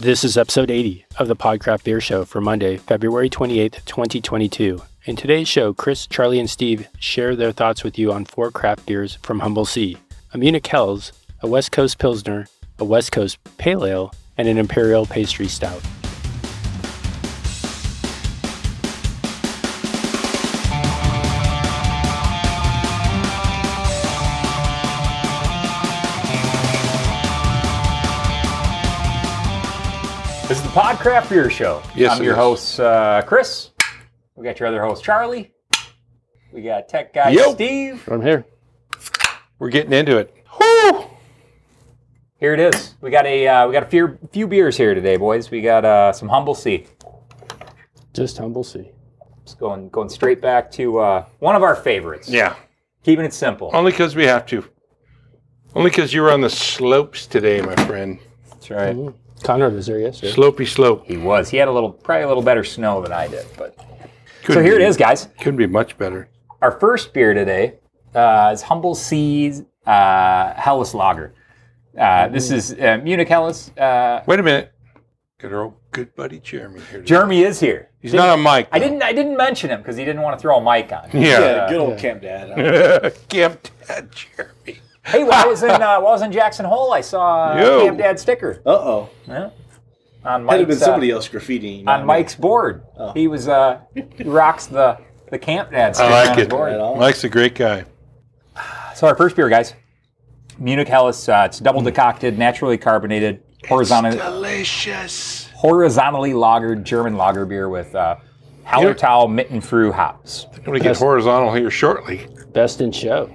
This is episode 80 of the Podcraft Beer Show for Monday, February 28th, 2022. In today's show, Chris, Charlie, and Steve share their thoughts with you on four craft beers from Humble Sea a Munich Helles, a West Coast Pilsner, a West Coast Pale Ale, and an Imperial Pastry Stout. This is the Podcraft Beer Show. Yes, I'm your is. host, uh, Chris. We got your other host, Charlie. We got tech guy, Yo. Steve. I'm here. We're getting into it. Whew. Here it is. We got a uh, we got a few few beers here today, boys. We got uh, some Humble Sea. Just Humble Sea. Just going going straight back to uh, one of our favorites. Yeah. Keeping it simple. Only because we have to. Only because you were on the slopes today, my friend. That's right. Mm. Conrad was there yesterday. Slopey slope. He was. He had a little probably a little better snow than I did, but Could so here be, it is, guys. Couldn't be much better. Our first beer today uh, is Humble Sea's uh, Helles Lager. Uh, this is uh, Munich Helles. Uh, Wait a minute. Got our old good buddy Jeremy here. today. Jeremy is here. He's not on mic. I didn't. I didn't mention him because he didn't want to throw a mic on. Yeah. Uh, Good old Camp Dad. Camp Dad Jeremy. Hey, while I was in uh, while I was in Jackson Hole, I saw Yo. a Camp Dad sticker Uh oh. yeah, on Had it been Mike's, uh, somebody else graffitiing. on Mike's board. Oh. He was uh, he rocks the the Camp Dad sticker I on like his it. board. Mike's a great guy. So our first beer, guys, Munich Helles. Uh, it's double decocted, naturally carbonated, horizontally Delicious. horizontally lagered German lager beer with uh, Hallertau Mittelfrüh hops. I'm going to get horizontal here shortly. Best in Show.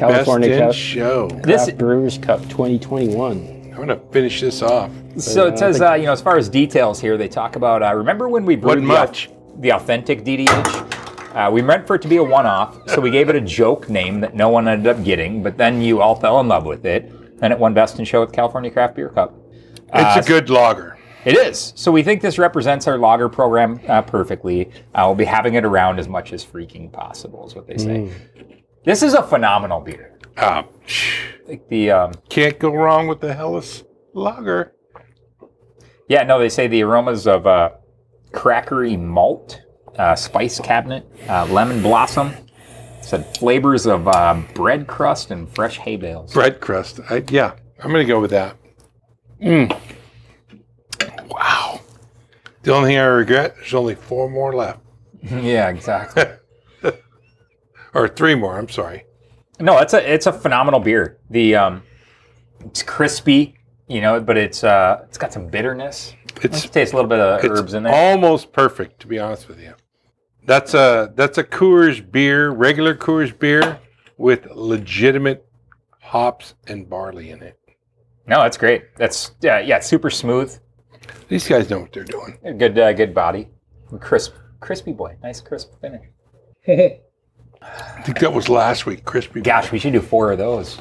Best California in Cup. show. This Craft Brewers Cup 2021. I'm going to finish this off. So it says, uh, you know, as far as details here, they talk about. Uh, remember when we brewed What the, much? the authentic DDH? Uh, we meant for it to be a one-off, so we gave it a joke name that no one ended up getting. But then you all fell in love with it, and it won Best in Show at the California Craft Beer Cup. Uh, It's a good lager. It is. So we think this represents our lager program uh, perfectly. Uh, we'll be having it around as much as freaking possible, is what they say. This is a phenomenal beer. Psh, Like the um, can't go wrong with the Helles lager. Yeah, no, they say the aromas of uh, crackery malt, uh, spice cabinet, uh, lemon blossom. Said flavors of uh, bread crust and fresh hay bales. bread crust. I, yeah, I'm going to go with that. Mm. Wow. The only thing I regret, there's only four more left. yeah, exactly. Or three more, I'm sorry. No, it's a it's a phenomenal beer. The um, it's crispy, you know, but it's uh, it's got some bitterness. It's, It tastes a little bit of herbs in there. almost perfect, to be honest with you. That's a, that's a Coors beer, regular Coors beer with legitimate hops and barley in it. no, that's great. That's yeah, yeah, super smooth. These guys know what they're doing. Good uh, good body, crisp, crispy boy, nice crisp finish. I think that was last week, crispy. Gosh, we should do four of those.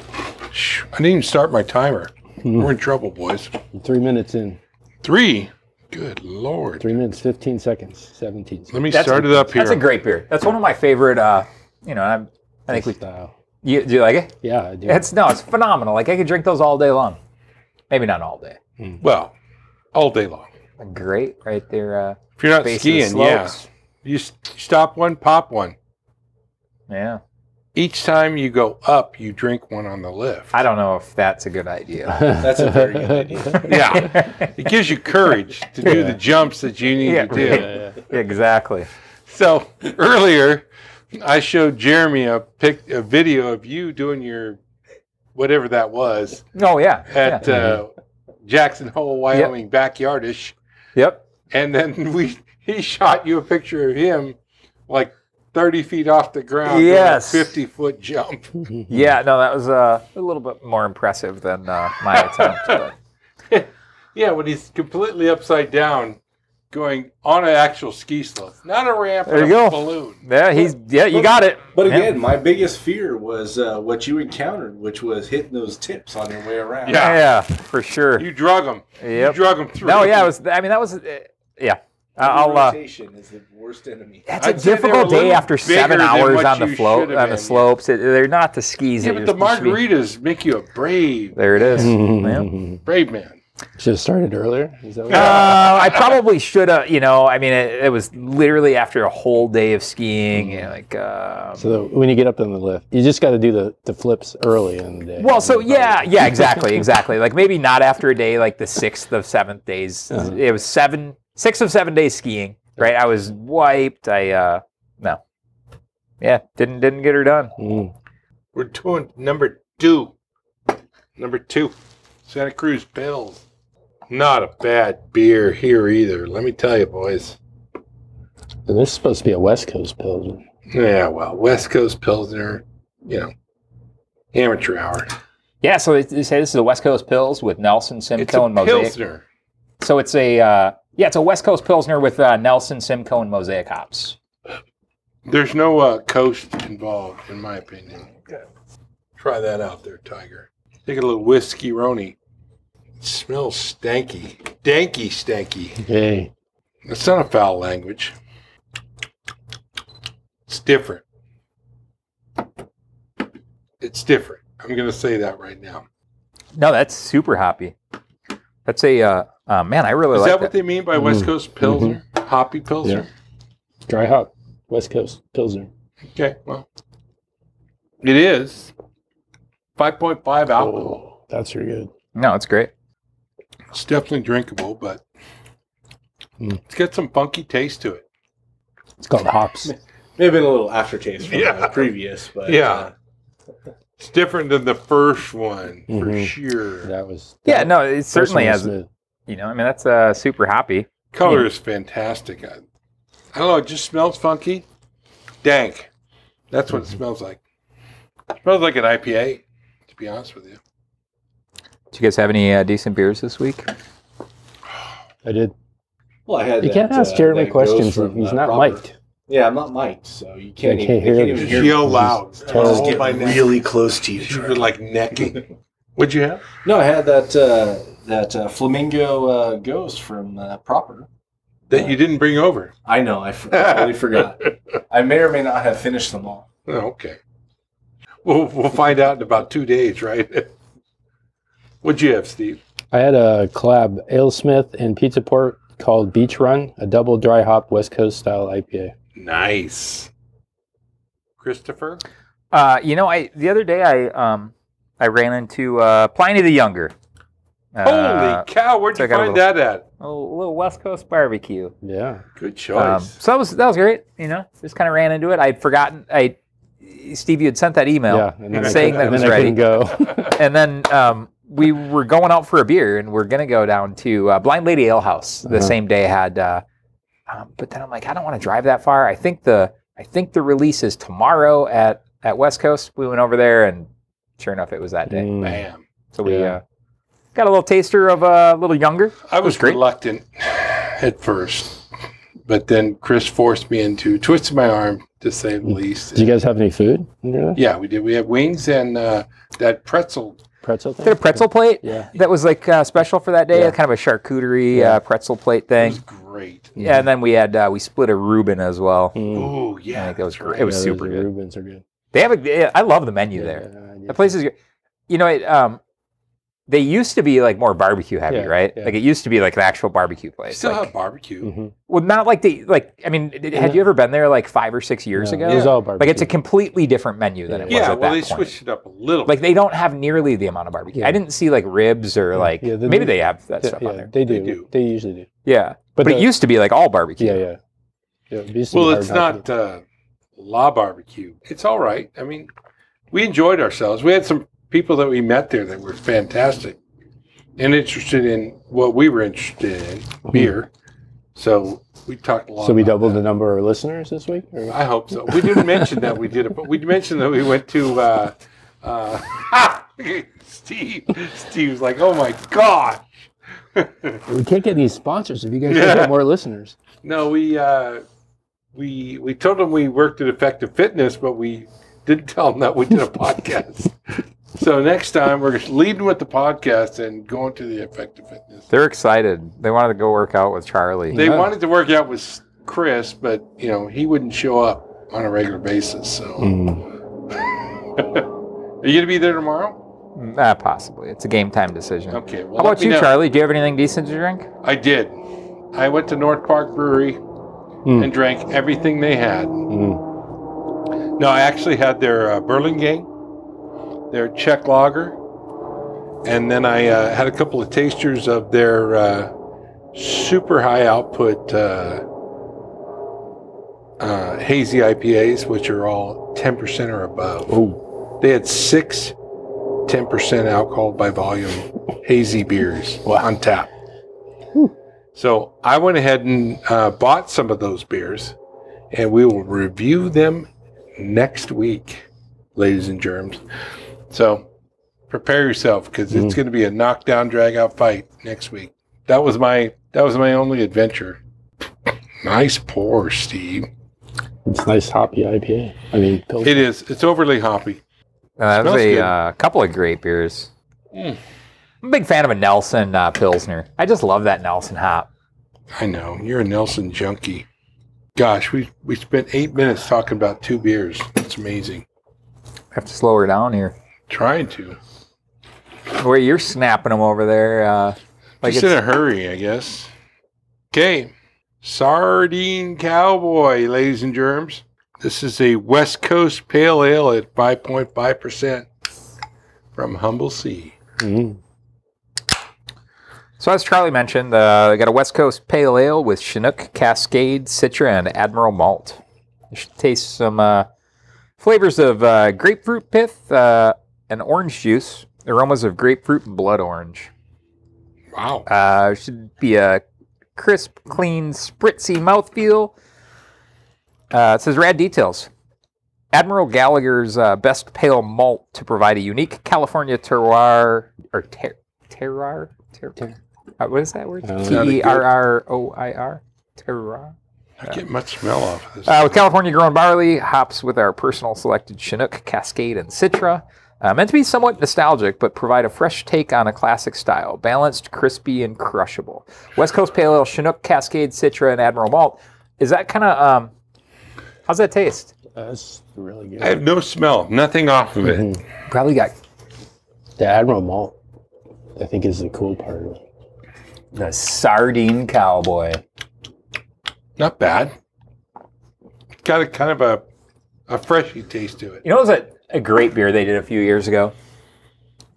Shh, I didn't even start my timer. We're in trouble, boys. Three minutes in. Three. Good lord. Three minutes, 15 seconds, 17 seconds. Let me That's start a- it up here. That's a great beer. That's one of my favorite. Uh, you know, I, I think we. Style. You, do you like it? Yeah, I do. It's no, it's phenomenal. Like I could drink those all day long. Maybe not all day. well, all day long. Great, right there. Uh, If you're not base of skiing, yeah. slopes. You s- stop one, pop one. Yeah. Each time you go up, you drink one on the lift. I don't know if that's a good idea. That's a very good idea. Yeah. it gives you courage to do the jumps that you need Yeah, to do. right. exactly. So earlier, I showed Jeremy a pic, a video of you doing your whatever that was Oh yeah. at yeah. uh, Jackson Hole, Wyoming backyardish, Yep. and then we he shot you a picture of him like 30 feet off the ground, Yes. 50 foot jump. Yeah. No, that was uh, a little bit more impressive than uh, my attempt. but- Yeah, when he's completely upside down, going on an actual ski slope, not a ramp, There you a go. balloon. Yeah, he's yeah. You got it. But Yeah. again, my biggest fear was uh, what you encountered, which was hitting those tips on your way around. Yeah. Yeah, for sure. You drug him. You Yep. drug him through. No, yeah, it was. I mean, that was. Uh, yeah. I'll. Uh, Rotation is the worst enemy. it's I'd a say they were difficult a day little after bigger seven than hours what on the you float should have on the been, slopes. It, they're not the skis. Yeah, that but the you're supposed to be- margaritas make you a brave, There it is. Yeah. brave man. Should have started earlier. Is that what Uh, I probably should have. You know, I mean, it, it was literally after a whole day of skiing. You know, like, uh, So the, when you get up on the lift, you just got to do the, the flips early in the day. well, so yeah, yeah, exactly, exactly. Like maybe not after a day like the sixth of seventh days. Uh-huh. It was seven, six of seven days skiing. Right, I was wiped. I uh, no, yeah, didn't didn't get her done. Mm. We're doing number two. Number two, Santa Cruz Pils. Not a bad beer here either. Let me tell you, boys. And this is supposed to be a West Coast Pilsner. Yeah, well, West Coast Pilsner, you know, amateur hour. Yeah, so they, they say this is a West Coast Pils with Nelson, It's a Simcoe, and Mosaic. Pilsner. So it's a uh, yeah, it's a West Coast Pilsner with uh, Nelson, Simcoe, and Mosaic hops. There's no uh, coast involved, in my opinion. Try that out there, Tiger. Take a little whiskey roni. It smells stanky. Danky stanky. Yay. It's not a foul language. It's different. It's different. I'm going to say that right now. No, that's super hoppy. That's a uh, uh, man. I really Is like that that. what they mean by West Mm. Coast Pilsner? Hoppy Pilsner? Dry hop. West Coast Pilsner. Okay, well, it is 5.5 alcohol. Oh, that's really good. no, it's great. It's definitely drinkable, but Mm. it's got some funky taste to it. It's called hops. May have been a little aftertaste from Yeah. the previous, but Yeah. It's different than the first one for Mhm. sure. That was. Yeah, no, it certainly has. smooth. You know, I mean, that's uh, super happy. Color Yeah. is fantastic. I, I don't know. It just smells funky. Dank. That's what it smells like. smells like an IPA, to be honest with you. Did you guys have any uh, decent beers this week? I did. well, I had. You that, can't ask uh, Jeremy questions if from, he's uh, not Robert. mic'd. Yeah, I'm not mic'd, so you can't, I even, can't they hear can't him. even Just hear me. yell loud. terrible. Just get my neck. really close to you. You're like necking. What'd you have? No, I had that uh, that uh, flamingo uh, ghost from uh, Proper. That you didn't bring over. I know, I f- I totally forgot. I may or may not have finished them all. Oh, okay. We'll, we'll find out in about two days, right? What'd you have, Steve? I had a collab AleSmith and Pizza Port called Beach Run, a double dry hop West Coast style IPA. Nice. Christopher? Uh, you know, I the other day I um I ran into uh, Pliny the Younger. Uh, Holy cow, where'd you check out a find little- that at? a little West Coast barbecue. Yeah. Good choice. Um, so that was that was great. You know, just kind of ran into it. I'd forgotten. I Steve, you had sent that email yeah. And then I saying couldn't- that it was and then ready, couldn't go. and then um, we were going out for a beer, and we're gonna go down to uh, Blind Lady Ale House the Uh-huh. same day. Had, uh, um, but then I'm like, I don't want to drive that far. I think the I think the release is tomorrow at at West Coast. We went over there, and sure enough, it was that day. Mm. Bam. So we Yeah. uh, got a little taster of uh, a little younger. I was great. reluctant at first, but then Chris forced me into twisted my arm, to say the least. Did you guys have any food? in yeah, we did. We had wings and uh, that pretzel. Pretzel thing? Did a pretzel plate Yeah. that was like uh, special for that day, Yeah. kind of a charcuterie Yeah. uh, pretzel plate It thing. was great. Yeah, and then we had uh, we split a Reuben as well. Mm. Oh yeah, I think that was that's great. right. It was Yeah, super good. Reubens are good. They have a. I love the menu there. Yeah, I The did place too. is, good. you know, it, um, they used to be like more barbecue heavy, Yeah, right? yeah. Like it used to be like an actual barbecue place. Still like, have barbecue. Mhm. well, not like the like. I mean, did- had you ever been there like five or six years No, ago? It was Yeah. all barbecue. Like it's a completely different menu than it was Yeah, at well, that they point. switched it up a little. Like they don't have nearly the amount of barbecue. Yeah. I didn't see like ribs or like Yeah, the- maybe they have that Yeah, stuff yeah, on there. They do. They They, usually do. Yeah, But, but, it used to be like all barbecue. Yeah, yeah. yeah it used to be well, it's not get. uh, La Barbecue. It's all right. I mean, we enjoyed ourselves. We had some people that we met there that were fantastic and interested in what we were interested in, beer. So we talked a lot. So we doubled that. the number of listeners this week? Or? I hope so. We didn't mention that we did it, but we mentioned that we went to uh, uh, Steve. Steve's like, "Oh my gosh!" We can't get any sponsors if you guys Yeah. get more listeners. no, we uh, we we told them we worked at Effective Fitness, but we didn't tell them that we did a podcast. So next time we're leading with the podcast and going to the Effective Fitness. They're excited. They wanted to go work out with Charlie. They Yeah. wanted to work out with Chris, but you know he wouldn't show up on a regular basis. So, Mm. are you gonna be there tomorrow? Mm, Uh, possibly. It's a game time decision. Okay. Well, How about you, know. Charlie? Do you have anything decent to drink? I did. I went to North Park Brewery Mm. and drank everything they had. Mm. No, I actually had their uh, Burlingame, their Czech lager, and then I uh, had a couple of tasters of their uh, super high output uh, uh, hazy IPAs, which are all 10% or above. Ooh. They had six 10% alcohol by volume hazy beers Wow. on tap. So I went ahead and uh, bought some of those beers, and we will review them next week, ladies and germs. So prepare yourself because it's going to be a knockdown, drag out fight next week. That was my that was my only adventure. Nice pour, Steve. It's nice hoppy IPA. I mean, Pilsner. It is. It's overly hoppy. Uh, that was a uh, couple of great beers. Mm. I'm a big fan of a Nelson uh, Pilsner. I just love that Nelson hop. I know you're a Nelson junkie. Gosh, we we spent eight minutes talking about two beers. It's amazing. I have to slow her down here. Trying to. Where you're snapping them over there. Uh, like Just in a hurry, I guess. Okay. Sardine Cowboy, ladies and germs. This is a West Coast Pale Ale at 5.5% from Humble Sea. Mm. so as Charlie mentioned, uh, they got a West Coast Pale Ale with Chinook, Cascade, Citra, and Admiral Malt. You should taste some uh, flavors of uh, grapefruit pith uh, and orange juice, aromas of grapefruit and blood orange. Wow. Uh, should be a crisp, clean, spritzy mouthfeel. Uh, it says rad details. Admiral Gallagher's uh, best pale malt to provide a unique California terroir or ter- terroir. Ter- uh, what is that word? T e r r o i r. Terroir. I get much smell off of this. Uh, with California grown barley, hops with our personal selected Chinook, Cascade, and Citra. Uh, meant to be somewhat nostalgic, but provide a fresh take on a classic style. Balanced, crispy, and crushable. West Coast Pale Ale, Chinook, Cascade, Citra, and Admiral Malt. Is that kind of, um, how's that taste? That's really good. I have no smell, nothing off of it. Mhm. Probably got The Admiral Malt, I think, is the cool part of it. the sardine cowboy. Not bad. Got a kind of a, a freshy taste to it. You know, what was a, a great beer they did a few years ago?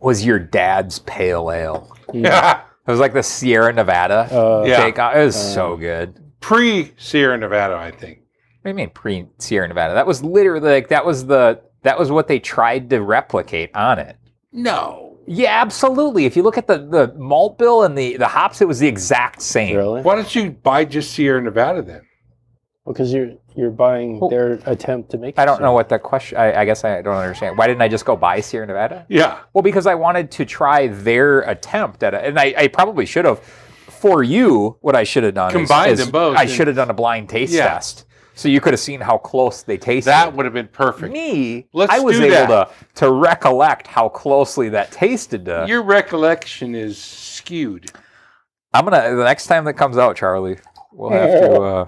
Was your dad's pale ale. Yeah. It was like the Sierra Nevada Uh, Yeah. take on. It was so good. Pre Sierra Nevada, I think. What do you mean pre Sierra Nevada? That was literally like that was the that was what they tried to replicate on it. No. Yeah, absolutely. If you look at the the malt bill and the the hops, it was the exact same. Really? Why don't you buy just Sierra Nevada then? Because you're you're buying Well, their attempt to make. I don't it know what the question. I, I guess I don't understand. Why didn't I just go buy Sierra Nevada? Yeah. Well, because I wanted to try their attempt at it, and I, I probably should have. For you, what I should have done Combined is them both I should have done a blind taste Yeah. test, so you could have seen how close they tasted. That would have been perfect. me, Let's I was do able that. to to recollect how closely that tasted. To, Your recollection is skewed. I'm gonna the next time that comes out, Charlie, we'll have to. Uh,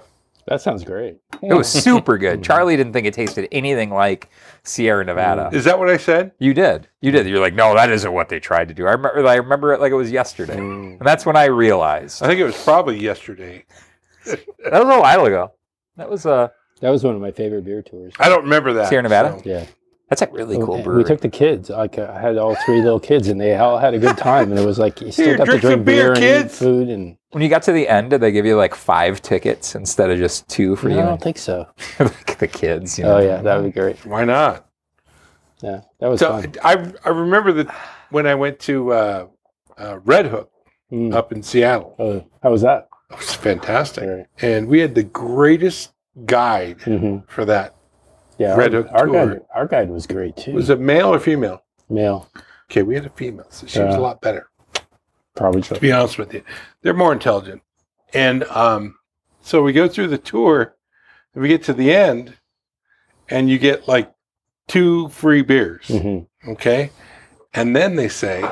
That sounds great. it was super good. Charlie didn't think it tasted anything like Sierra Nevada. Is that what I said? You did. You did. You're like, no, that isn't what they tried to do. I remember. I remember it like it was yesterday, Mm. and that's when I realized I think it was probably yesterday. that was a while ago. That was uh, That was one of my favorite beer tours. I don't remember that. Sierra Nevada? so- Yeah. that's a really cool we, brewery. we took the kids. Like uh, I had all three little kids, and they all had a good time. And it was like you still Here, got to drink some drink beer, beer, and eat kids. food. And when you got to the end, did they give you like five tickets instead of just two for No, I don't think so. like the kids. You know? Oh yeah, that would be great. Why not? Yeah, that was So fun. I I remember that when I went to uh, uh, Red Hook Mm. up in Seattle. Oh, how was that? It was fantastic, Right. and we had the greatest guide hmm for that. Yeah, Red our, Hook our tour. guide, our guide was great too. Was it male or female? male? Okay, we had a female, so she was a lot better. Probably so. to be honest with you. They're more intelligent. And um, so we go through the tour, and we get to the end, and you get like two free beers. hmm Okay. And then they say,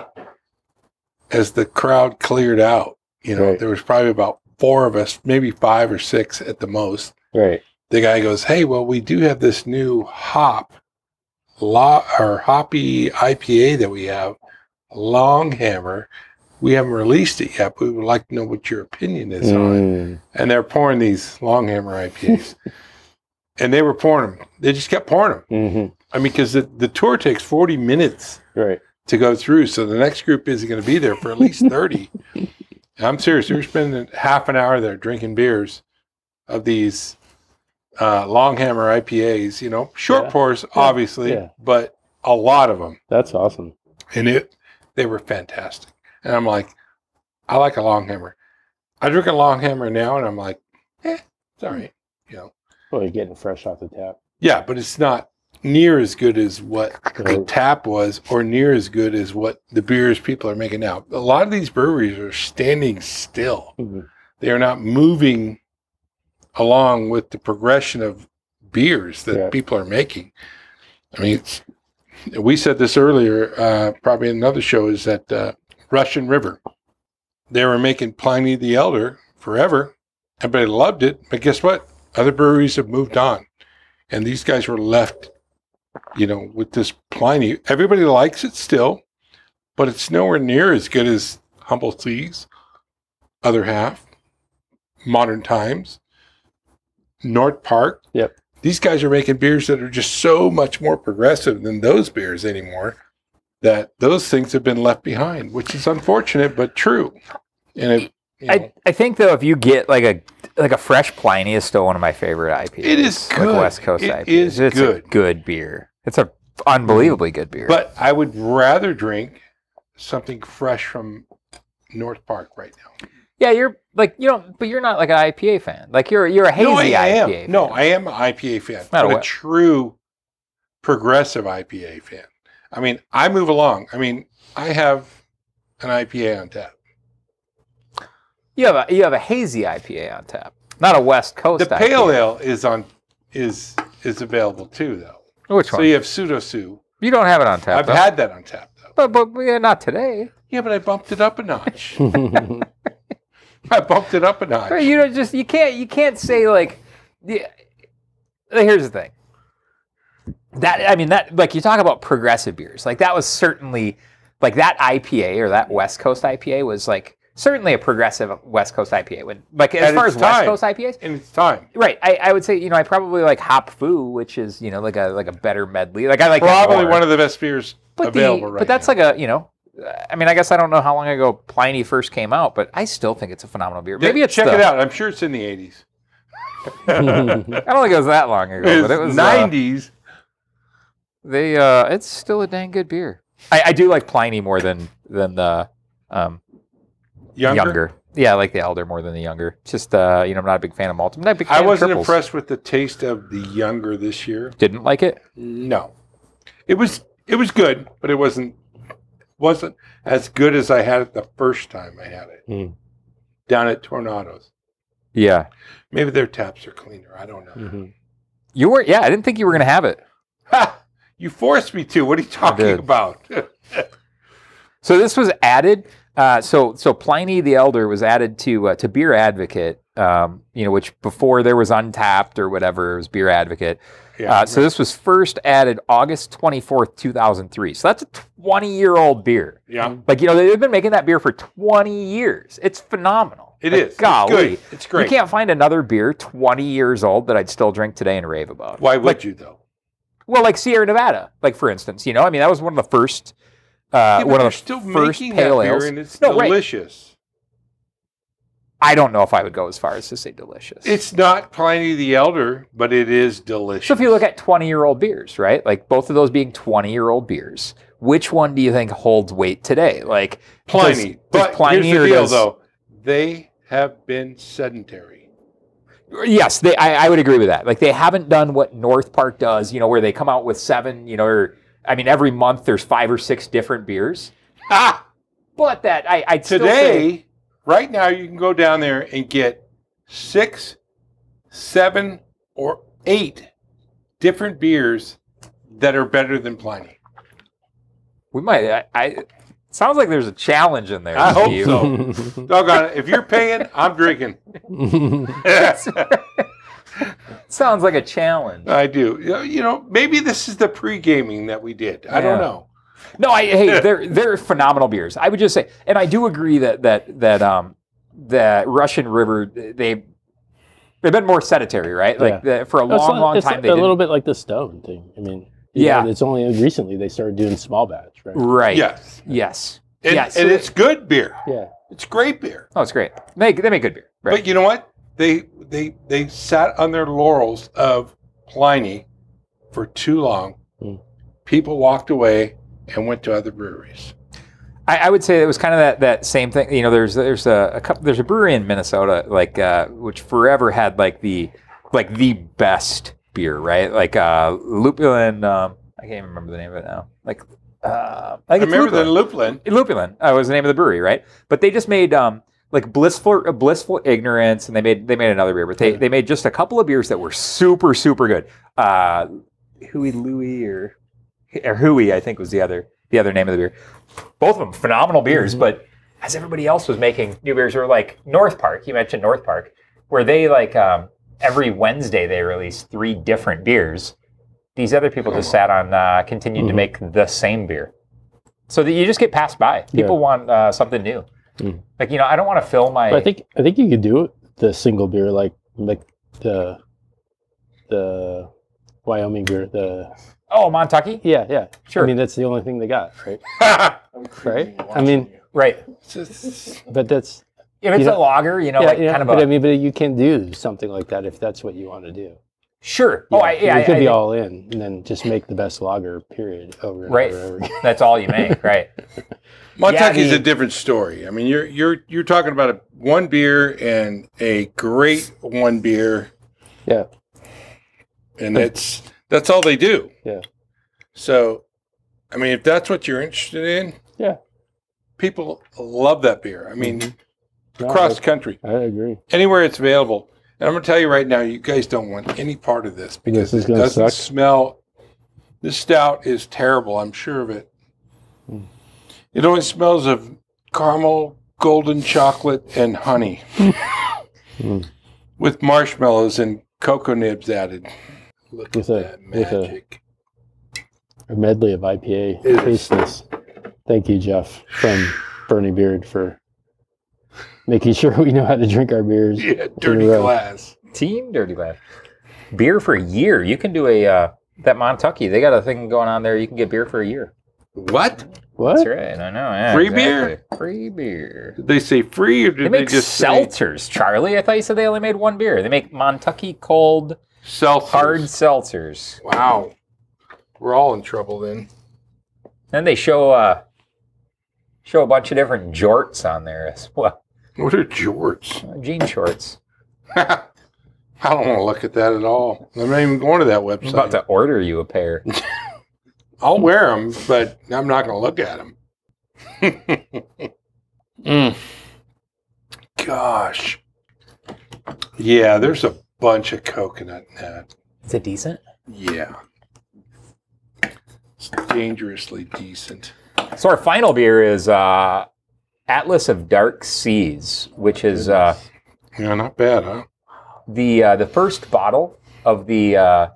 as the crowd cleared out, you know, Right. there was probably about four of us, maybe five or six at the most. Right. The guy goes, Hey, well, we do have this new hop law or hoppy IPA that we have Long Hammer. We haven't released it yet, but we would like to know what your opinion is on it. Mm. And they're pouring these Long Hammer IPAs. and they were pouring them. They just kept pouring them. Mhm. I mean, because the, the tour takes 40 minutes Right. to go through. So the next group isn't going to be there for at least 30. And I'm serious. We're spending half an hour there drinking beers of these uh, long hammer IPAs, you know, short Yeah. pours, obviously, Yeah. but a lot of them. That's awesome. And it, they were fantastic. And I'm like, I like a long hammer. I drink a long hammer now and I'm like, eh, it's all right. You know, Well, you're getting fresh off the tap. yeah, but it's not near as good as what the tap was or near as good as what the beers people are making now. A lot of these breweries are standing still. Mhm. They are not moving along with the progression of beers that Yeah. people are making. I mean, it's, we said this earlier, uh, probably in another show, is that uh, Russian River. They were making Pliny the Elder forever. Everybody loved it. But guess what? Other breweries have moved on. And these guys were left, you know, with this Pliny. Everybody likes it still, but it's nowhere near as good as Humble Seas, other half, Modern Times, North Park. Yep. These guys are making beers that are just so much more progressive than those beers anymore that those things have been left behind, which is unfortunate but true. And it, you know, I, I think though, if you get like a like a fresh Pliny is still one of my favorite IPAs. It is like good. West Coast It IPAs. is it's good. a good beer. It's a unbelievably good beer. but I would rather drink something fresh from North Park right now. yeah, you're like you don't, but you're not like an IPA fan. Like you're you're a hazy no, I am. IPA. No, fan. I am an IPA fan, Not a but a what? true progressive IPA fan. I mean, I move along. I mean, I have an IPA on tap. you have a you have a hazy IPA on tap, not a West Coast. The pale IPA. ale is on is is available too, though. Which one? So you have pseudo Sue. you don't have it on tap. I've though. had that on tap though. but but yeah, not today. Yeah, but I bumped it up a notch. I bumped it up a notch. You don't just you can't you can't say like the, here's the thing that I mean that like you talk about progressive beers like that was certainly like that IPA or that West Coast IPA was like certainly a progressive West Coast IPA when like as At far its as West. Coast IPAs And it's time. right I, I would say you know I probably like Hop Fu which is you know like a like a better medley like I like Probably one of the best beers but the, available right but that's now. like a you know I mean I guess I don't know how long ago Pliny first came out but I still think it's a phenomenal beer maybe Yeah, it's check the- it out. I'm sure it's in the 80s. I don't think it was that long ago, but it was uh, 90s. They. Uh, it's still a dang good beer. I, I do like Pliny more than than the um, younger. younger. Yeah, I like the elder more than the younger. It's Just uh, you know, I'm not a big fan of malt. I'm not a big fan I wasn't triples. impressed with the taste of the younger this year. Didn't like it. No, it was it was good, but it wasn't wasn't as good as I had it the first time I had it Mm. down at Toronado's. Yeah, Maybe their taps are cleaner. I don't know. Mhm. you were. Yeah, I didn't think you were gonna have it. Ha! You forced me to. What are you talking about? So this was added. Uh, so so Pliny the Elder was added to uh, to Beer Advocate. Um, you know, which before there was Untappd or whatever, it was Beer Advocate. yeah. Uh, so this was first added August 24th, 2003. So that's a 20 year old beer. yeah. Like, you know, they've been making that beer for 20 years. It's phenomenal. It Like, is. It's Golly. good. It's great. You can't find another beer 20 years old that I'd still drink today and rave about. Why would Like, you though? Well, like Sierra Nevada, like for instance, you know, I mean, that was one of the first, uh, Yeah, one of the still first making pale that beer ales. and it's No, right. delicious. I don't know if I would go as far as to say delicious. It's not Pliny the Elder, but it is delicious. so if you look at 20 year old beers, right? Like both of those being 20 year old beers, which one do you think holds weight today? Like Pliny, does- does but Pliny here's the deal does- though: they have been sedentary. Yes, they, I, I would agree with that. Like they haven't done what North Park does, you know, where they come out with seven, you know, or I mean, every month there's five or six different beers. Ah, But that I, I'd still say- today, right now, you can go down there and get six, seven, or eight different beers that are better than Pliny. we might. I, I sounds like there's a challenge in there. I hope Steve. so. Doggone it! If you're paying, I'm drinking. Sounds like a challenge. I do. You know- maybe this is the pre-gaming that we did. I don't know. No, I hey, they're they're phenomenal beers. I would just say, and I do agree that that that um that Russian River they they've been more sedentary, right? Like the, for a long, like- long time like they a didn't. little bit like the Stone thing. I mean, you Yeah. know, it's only recently they started doing small batch, right? right. Yes. Yes. And, yeah. so and they- it's good beer. Yeah. It's great beer. oh, it's great. They they make good beer. Right. But you know what? They they they sat on their laurels of Pliny for too long. Hmm. People walked away and went to other breweries. I, I would say it was kind of that, that same thing. You know, there's there's a, a couple, there's a brewery in Minnesota like uh, which forever had like the like the best beer, right? Like uh, Lupulin. Um, I can't even remember the name of it now. Like uh, I I remember the Lupulin. Lupulin. Lupulin uh, was the name of the brewery, right? But they just made um, like blissful uh, blissful ignorance, and they made they made another beer, but they, they made just a couple of beers that were super super good. Uh, Huey Louie or or Huey, I think was the other the other name of the beer. Both of them phenomenal beers, but as everybody else was making new beers, or like North Park, you mentioned North Park, where they like um, every Wednesday they release three different beers. These other people just sat on, uh, continued to Mhm. make the same beer, so that you just get passed by. People want uh, something new. Mm. Like you know, I don't want to fill my. But I think I think you could do it the single beer like like the the Wyoming beer. The oh, Montucky, yeah yeah. Sure. I mean that's the only thing they got, right? Right? I mean- you. right? But that's If it's You a logger, you know, yeah, like yeah. kind of but a I mean, but you can do something like that if that's what you want to do. sure. oh, I, yeah, you could I be think all in and then just make the best logger Period. Over and Right. over and over again. that's all you make, right? Montucky's the- a different story. I mean, you're you're you're talking about a one beer and a great one beer, Yeah. and that's that's all they do. Yeah. So, I mean, if that's what you're interested in, Yeah. people love that beer. I mean, No, across the country, I, agree. anywhere it's available. And I'm going to tell you right now, you guys don't want any part of this because This it doesn't suck. smell. This stout is terrible. I'm sure of it. Mm. It only smells of caramel, golden chocolate, and honey, Mm. with marshmallows and cocoa nibs added. Look With at a- that with a- magic. A medley of IPA tasteless. Thank you, Jeff from Burnin' Beard, for making sure we know how to drink our beers. yeah, dirty glass. Team Dirty Lad. Beer for a year. You can do a uh, that Montucky. They got a thing going on there. You can get beer for a year. What? What? That's right. I know. Yeah, Free beer? Free beer. Did they say free or did They they, make just say seltzers, Charlie. I thought you said they only made one beer. They make Montucky cold seltzers? hard seltzers. Wow. We're all in trouble then. Then they show uh show a bunch of different jorts on there as well. What are jorts? Uh, Jean shorts. I don't want to look at that at all. I'm not even going to that website. I'm about to order you a pair. I'll wear them, but I'm not going to look at them. Mm. Gosh. Yeah, there's a bunch of coconut in that. Is it decent? Yeah. It's dangerously decent. So our final beer is uh Atlas of Dark Seas, which is uh Yeah, not bad, huh? the uh, the first bottle of the uh,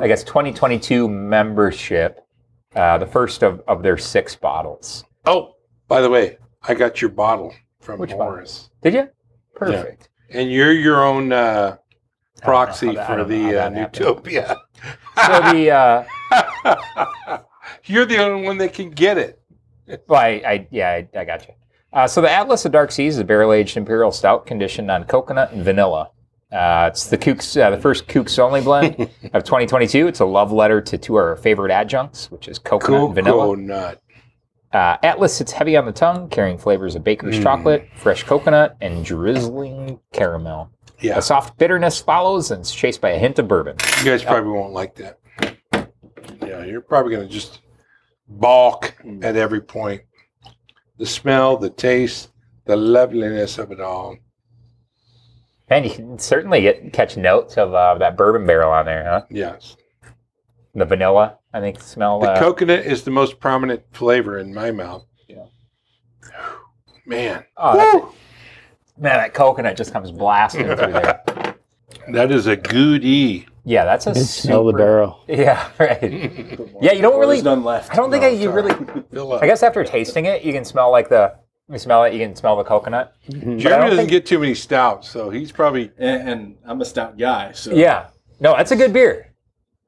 I guess 2022 membership. Uh, the first of, of their six bottles. Oh, by the way, I got your bottle from Which bottle? Morris. Did you? Perfect. And you're your own uh, proxy that- for the how uh. Newtopia. So the uh, You're the only one that can get it. well, I, I yeah, I, I got you. Uh, so the Atlas of Dark Seas is a barrel-aged imperial stout conditioned on coconut and vanilla. Uh, it's the Kooks, uh, the first Kooks only blend of 2022. It's a love letter to two of our favorite adjuncts, which is coconut and vanilla. Coconut. Uh, Atlas sits heavy on the tongue, carrying flavors of baker's Mm. chocolate, fresh coconut, and drizzling caramel. Yeah, A soft bitterness follows, and it's chased by a hint of bourbon. you guys probably won't like that. Yeah, you're probably going to just balk at every point. The smell, the taste, the loveliness of it all. And you can certainly get, catch notes of uh, that bourbon barrel on there, huh? Yes. The vanilla, I think, smell. The Uh, coconut is the most prominent flavor in my mouth. Yeah. Man, oh, man, that coconut just comes blasting through there. that is a goodie. Yeah, that's a You can smell the barrel. Yeah, right. Yeah, you don't really. There's none left. I don't think No, I, you sorry. really. Fill up. I guess after tasting it, you can smell like the. You smell it. You can smell the coconut. but I Jeremy doesn't think- get too many stouts, so he's probably And, and I'm a stout guy, so Yeah. No, that's a good beer.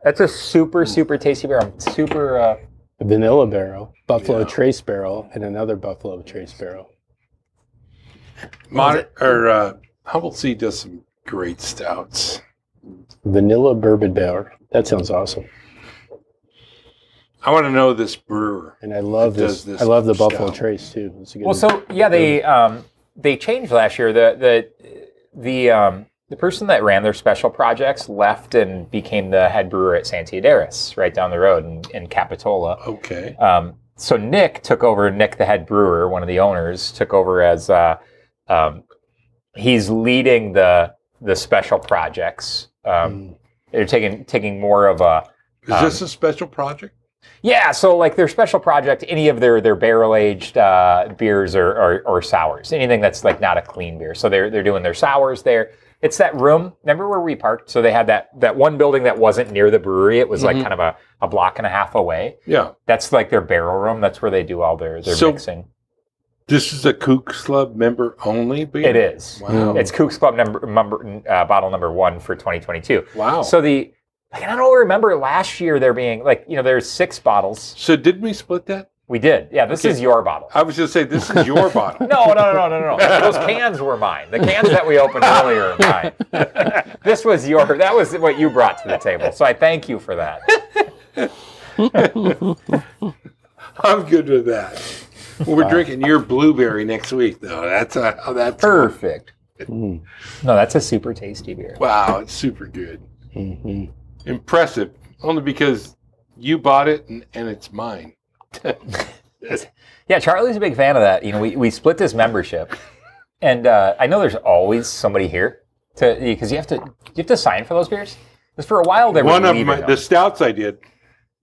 That's a super super tasty beer. I'm super. Uh, Vanilla barrel, Buffalo Yeah. Trace barrel, and another Buffalo Trace barrel. modern or uh, Humble Sea does some great stouts. Vanilla bourbon barrel. That sounds awesome. I want to know this brewer. And I love this. this I love the Buffalo stout. Trace too. It's a good well, so yeah, they um, they changed last year. The the the um, the person that ran their special projects left and became the head brewer at Sante Adairius, right down the road in, in Capitola. Okay. Um, so Nick took over. Nick, the head brewer, one of the owners, took over as uh, um, he's leading the the special projects. Um, Mm. they're taking taking more of a Is Um, this a special project? yeah. So like their special project, any of their their barrel aged uh, beers or, or or sours, anything that's like not a clean beer. So they're they're doing their sours there. It's that room. Remember where we parked? So they had that that one building that wasn't near the brewery. It was like Mhm. kind of a, a block and a half away. Yeah. That's like their barrel room. That's where they do all their their So- mixing. This is a Kooks Club member only beer? It is. Wow. It's Kook's Club number, number uh, bottle number one for 2022. wow. So, the like, I don't remember last year there being like you know there's six bottles. So did we split that? We did. Yeah, this Okay. is your bottle. I was just say this is your bottle. No, no, no, no, no, no. Those cans were mine. The cans that we opened earlier are mine. This was your. That was what you brought to the table. So I thank you for that. I'm good with that. We're drinking your blueberry next week, though. That's a, how that's Perfect. Mm. No, that's a super tasty beer. Wow, it's super good. Mhm. Impressive, only because you bought it and, and it's mine. Yeah, Charlie's a big fan of that. You know, we, we split this membership, and uh, I know there's always somebody here to because you have to you have to sign for those beers. Because for a while they were One of leaving my, the stouts I did.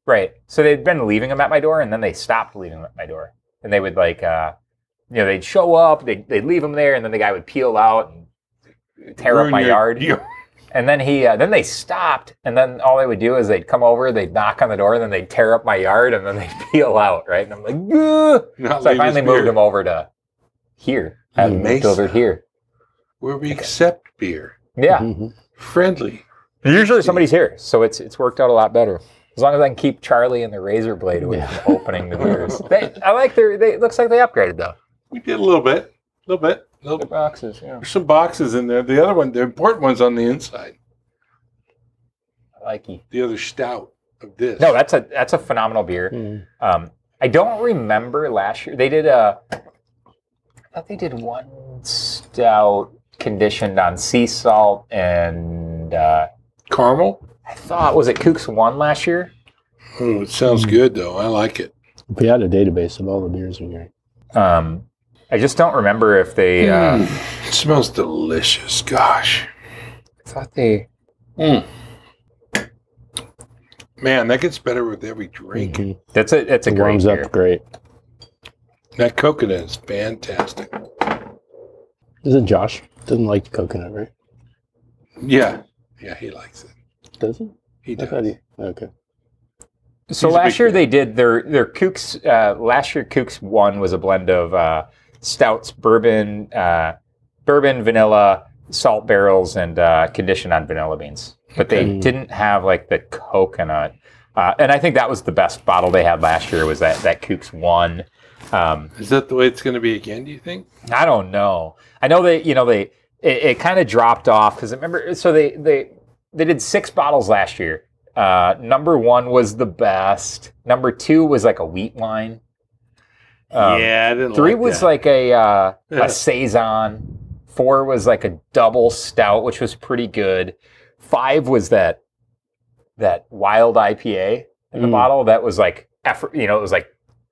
right. So they'd been leaving them at my door, and then they stopped leaving them at my door. And they would like, uh, you know, they'd show up, they'd, they'd leave them there, and then the guy would peel out and tear up my your- yard. your- And then he, uh, then they stopped, and then all they would do is they'd come over, they'd knock on the door, and then they'd tear up my yard, and then they'd peel out, right? And I'm like, Gah! not so I leave finally this moved beer him over to here. I moved Mesa. over here. Where we accept beer. Yeah, Mhm. Friendly. usually somebody's here, so it's it's worked out a lot better. As long as I can keep Charlie and the razor blade away from opening the beers. They, I like their. They it looks like they upgraded though. We did a little bit. A little bit. A little bit. boxes, yeah. There's some boxes in there. The other one, the important one's on the inside. I like you. The other stout of this. No, that's a that's a phenomenal beer. Mm. Um, I don't remember last year. They did a. I thought they did one stout conditioned on sea salt and uh, caramel. I thought was it Kooks one last year. Oh, it sounds good though. I like it. If we had a database of all the beers we drink. Um, I just don't remember if they. Uh, Mm, it smells delicious. Gosh. I thought they. Mm. Man, that gets better with every drink. Mhm. That's a that's a It great warms beer. up great. That coconut is fantastic. Isn't Josh doesn't like coconut, right? Yeah. Yeah, he likes it. Does he? He does. he. Okay. So He's last year fan. they did their their Kooks. Uh, last year Kooks one was a blend of uh, stouts, bourbon, uh, bourbon, vanilla, salt barrels, and uh, conditioned on vanilla beans. But they Okay. didn't have like the coconut. Uh, and I think that was the best bottle they had last year. Was that that Kooks one? Um, Is that the way it's going to be again, do you think? I don't know. I know they, you know, they it, it kind of dropped off because remember, so they they they did six bottles last year. Uh, number one was the best. Number two was like a wheat wine. Um, yeah, I didn't Three like was that. like a uh, a saison. Four was like a double stout, which was pretty good. Five was that that wild IPA in the Mm. bottle. That was like effort. You know, it was like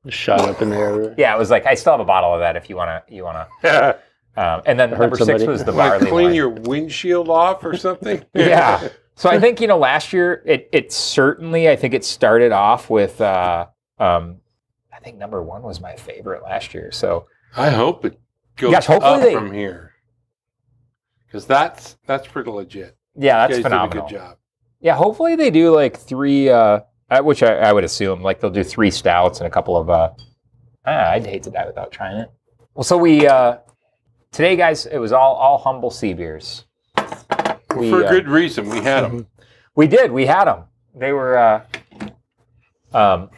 Shot up in the air. yeah, it was like I still have a bottle of that if you wanna you wanna. Um, and then Hurt number six was the like barley clean wine. your windshield off or something. Yeah. So I think you know last year it it certainly I think it started off with uh, um, I think number one was my favorite last year. So I hope it goes Gosh, up they- from here. Because that's that's pretty legit. yeah, You that's guys phenomenal. Did a good job. Yeah, hopefully they do like three, uh, uh, which I, I would assume like they'll do three stouts and a couple of. Uh, ah, I'd hate to die without trying it. Well, so we uh, today, guys, it was all all humble sea beers. We, For uh, good reason, we had them. we did. We had them. They were, uh, um,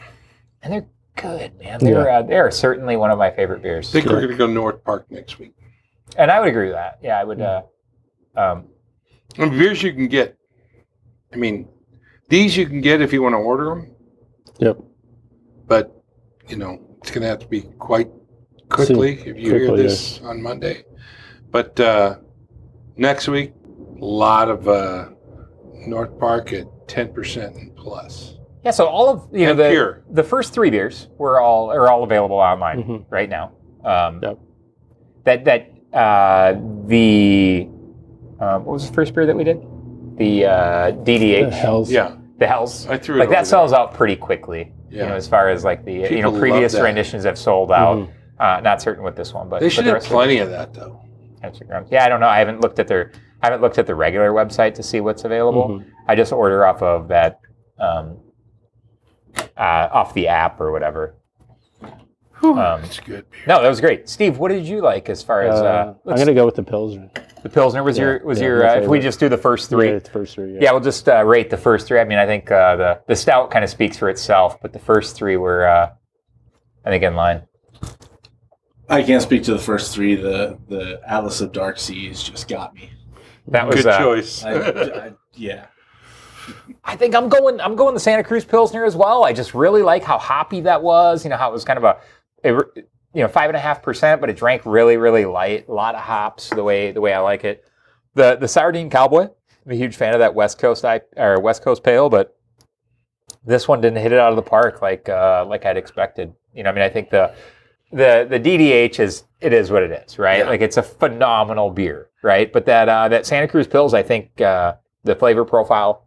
and they're good, man. They're uh, they're certainly one of my favorite beers. I think we're going to go North Park next week. And I would agree with that. Yeah, I would. Uh, um, And beers you can get. I mean, these you can get if you want to order them, Yep. but you know it's going to have to be quite quickly if you hear quickly, this on Monday. But uh, next week, a lot of uh, North Park at ten percent and plus. yeah. So all of you know the pure. the first three beers were all are all available online Mhm. right now. Um, Yep. That that uh, the um, what was the first beer that we did? The uh, DDH, The hell's Yeah, the Hells. I threw it Like over that sells out pretty quickly. You know, Yeah. as far as like the you know previous renditions have sold out. Mhm. Uh, not certain with this one, but They but should the have rest of plenty of that though. Instagram. Yeah, I don't know. I haven't looked at their I haven't looked at the regular website to see what's available. Mhm. I just order off of that um, uh, off the app or whatever. Um, It's good beer. no, that was great. Steve, what did you like as far as uh, Uh, I'm gonna go with the Pilsner. the Pilsner was yeah, your was yeah, your uh, if we just do the first three. Yeah, the first three. Yeah, we'll just uh, rate the first three. I mean, I think uh, the the stout kind of speaks for itself, but the first three were, uh, I think, in line. I can't speak to the first three. The the Atlas of Dark Seas just got me. That was Good uh, choice. I, I, yeah. I think I'm going. I'm going the Santa Cruz Pilsner as well. I just really like how hoppy that was. You know how it was kind of a, it, you know, five and a half percent, but it drank really, really light. A lot of hops, the way the way I like it. The the Sardine Cowboy. I'm a huge fan of that West Coast I or West Coast Pale, but this one didn't hit it out of the park like uh, like I'd expected. You know, I mean, I think the the the DDH is it is what it is, right? Yeah. Like it's a phenomenal beer, right? But that uh, that Santa Cruz Pils, I think uh, the flavor profile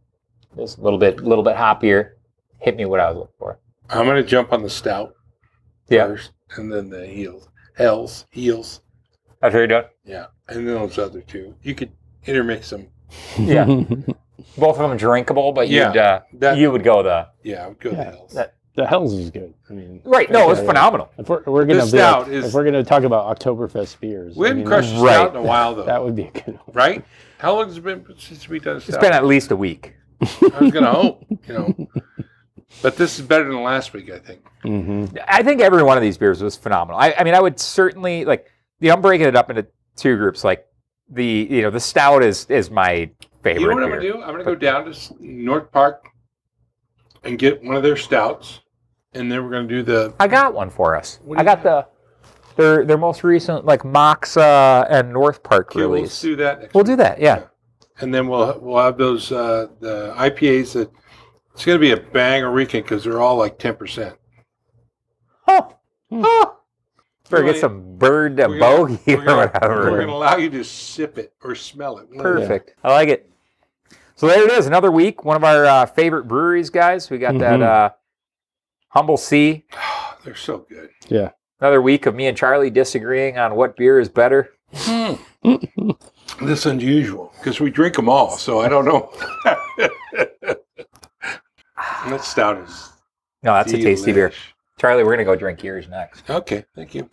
is a little bit little bit hoppier. Hit me what I was looking for. I'm going to jump on the stout Yeah, first, and then the heels, hells, heels. that's what you're doing. Yeah, and then those other two. You could intermix them. Yeah. Both of them drinkable, but Yeah, you'd uh, that- you would go the Yeah, I would go Yeah, the hells. that- the Hells is good. I mean, right. No, it's Yeah, yeah. phenomenal. if we're, we're gonna The be like- stout is- if we're gonna talk about Oktoberfest beers, we I haven't mean, crushed a Right. stout in a while though, that would be a good one. right? How long has it been since we done a It's stout? been at least a week. I was going to hope, you know. But this is better than last week, I think. hmm I think every one of these beers was phenomenal. I, I mean, I would certainly like. You know, I'm breaking it up into two groups. Like the you know the stout is is my favorite. You know what I'm beer. going to do? I'm going to go down to s- North Park and get one of their stouts, and then we're going to do the. I got one for us. I you got the their their most recent like Moxa and North Park Okay, we'll do that. Next We'll week. do that. Yeah. and then we'll we'll have those uh, the IPAs that it's going to be a bang or weekend because they're all like ten percent. Oh. Hmm. oh. Better We're get gonna- some bird we're gonna- bogey or gonna, whatever. we're going to allow you to sip it or smell it. Perfect. I like it. So there it is. Another week. One of our uh, favorite breweries, guys. We got that Mhm. uh, Humble Sea. They're so good. Yeah. Another week of me and Charlie disagreeing on what beer is better. Hmm. This unusual because we drink them all, so I don't know. that stout is No, that's a tasty beer. Charlie, we're going to go drink yours next. Okay, thank you.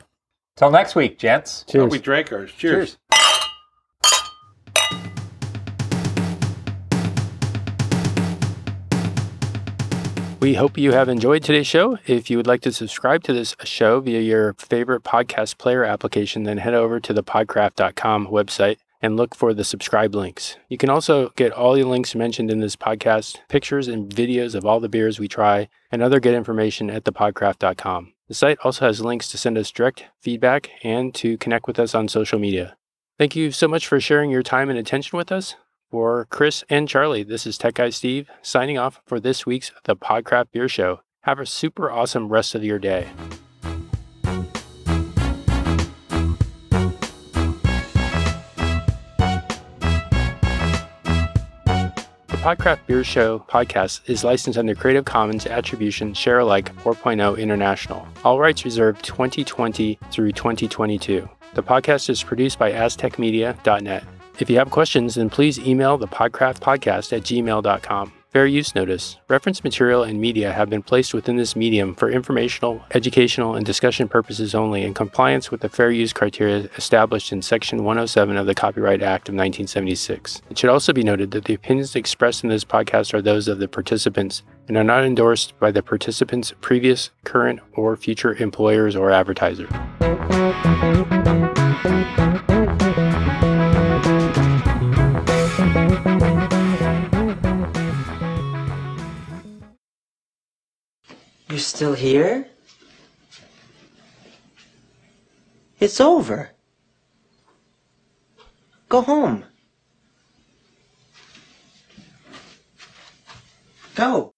Till next week, gents. Oh, Cheers. we drank ours. Cheers. We hope you have enjoyed today's show. If you would like to subscribe to this show via your favorite podcast player application, then head over to the podcraft.com website and look for the subscribe links. You can also get all the links mentioned in this podcast, pictures and videos of all the beers we try, and other good information at thepodcraft.com. The site also has links to send us direct feedback and to connect with us on social media. Thank you so much for sharing your time and attention with us. For Chris and Charlie, this is Tech Guy Steve signing off for this week's The Podcraft Beer Show. Have a super awesome rest of your day. The Podcraft Beer Show podcast is licensed under Creative Commons Attribution Share Alike 4.0 International. All rights reserved 2020 through 2022. The podcast is produced by AztecMedia.net. If you have questions, then please email the podcraftpodcast at gmail.com. Fair use notice. Reference material and media have been placed within this medium for informational, educational, and discussion purposes only in compliance with the fair use criteria established in Section 107 of the Copyright Act of 1976. It should also be noted that the opinions expressed in this podcast are those of the participants and are not endorsed by the participants' previous, current, or future employers or advertisers. You're still here? It's over. Go home. Go.